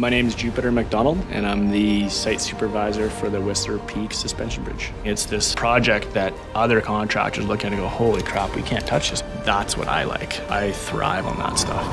My name is Jupiter McDonald, and I'm the site supervisor for the Whistler Peak Suspension Bridge. It's this project that other contractors look at and go, holy crap, we can't touch this. That's what I like. I thrive on that stuff.